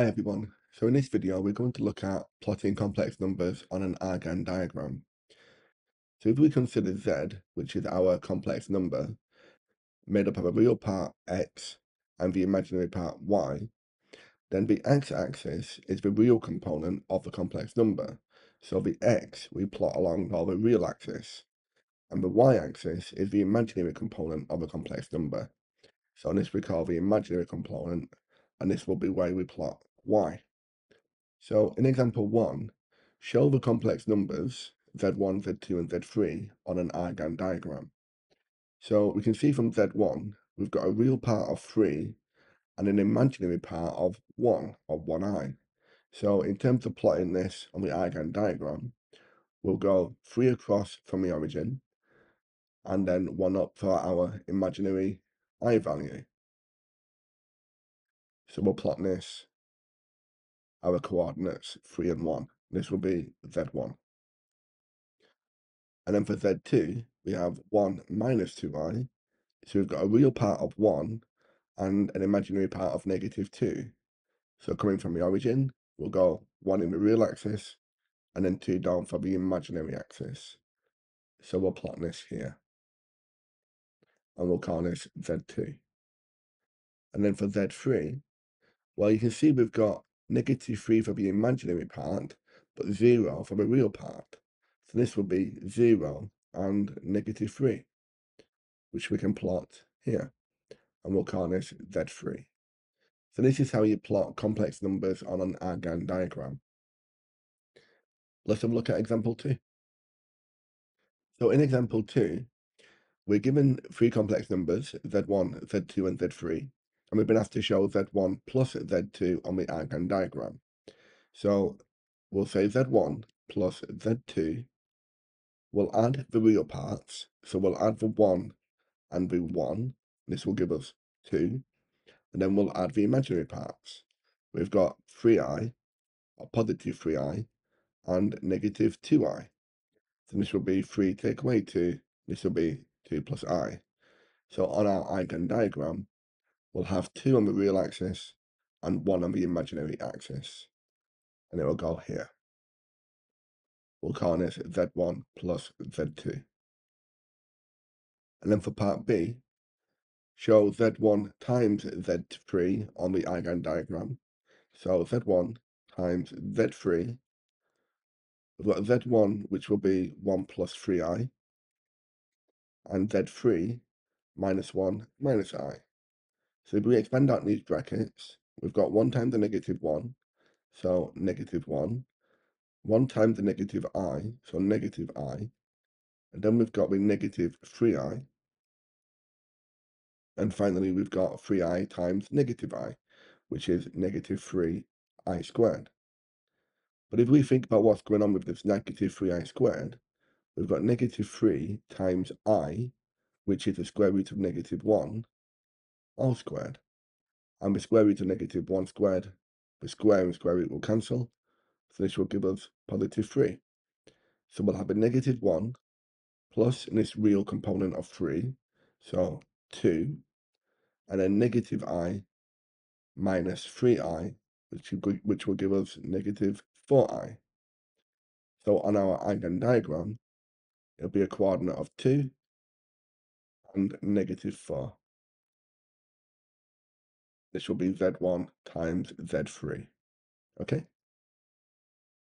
Hi everyone. So in this video, we're going to look at plotting complex numbers on an Argand diagram. So if we consider Z, which is our complex number, made up of a real part X and the imaginary part Y, then the X-axis is the real component of the complex number. So the X we plot along the real axis, and the Y-axis is the imaginary component of a complex number. So on this we call the imaginary component, and this will be where we plot Y. So in example 1, show the complex numbers Z1, Z2 and Z3 on an Argand diagram. So we can see from Z1, we've got a real part of 3 and an imaginary part of 1, or 1i. So in terms of plotting this on the Argand diagram, we'll go 3 across from the origin, and then 1 up for our imaginary i value. So we'll plot this our coordinates 3 and 1. This will be z1. And then for z2, we have 1 minus 2i. So we've got a real part of 1 and an imaginary part of negative 2. So coming from the origin, we'll go 1 in the real axis and then 2 down for the imaginary axis. So we'll plot this here. And we'll call this z2. And then for z3, well, you can see we've got negative 3 for the imaginary part, but 0 for the real part. So this will be 0 and negative 3, which we can plot here. And we'll call this Z3. So this is how you plot complex numbers on an Argand diagram. Let's have a look at example 2. So in example 2, we're given three complex numbers, Z1, Z2, and Z3, and we've been asked to show Z1 plus Z2 on the Argand diagram. So we'll say Z1 plus Z2. We'll add the real parts. So we'll add the 1 and the 1. This will give us 2. And then we'll add the imaginary parts. We've got 3i, or positive 3i, and negative 2i. So this will be 3 take away 2. This will be 2 plus i. So on our Argand diagram, we'll have two on the real axis and one on the imaginary axis. And it will go here. We'll call this Z1 plus Z2. And then for part B, show Z1 times Z3 on the Argand diagram. So Z1 times Z3. We've got Z1, which will be 1 plus 3i, and Z3 minus 1 minus i. So if we expand out these brackets, we've got 1 times the negative 1, so negative 1. 1 times the negative i, so negative i. And then we've got the negative 3i. And finally, we've got 3i times negative i, which is negative 3i squared. But if we think about what's going on with this negative 3i squared, we've got negative 3 times i, which is the square root of negative 1, all squared. And the square root of negative 1 squared, the square and square root will cancel. So this will give us positive 3. So we'll have a negative 1 plus this real component of 3, so 2, and then negative i minus 3i, which, which will give us negative 4i. So on our Argand diagram, it'll be a coordinate of 2 and negative 4. This will be Z1 times Z3. Okay?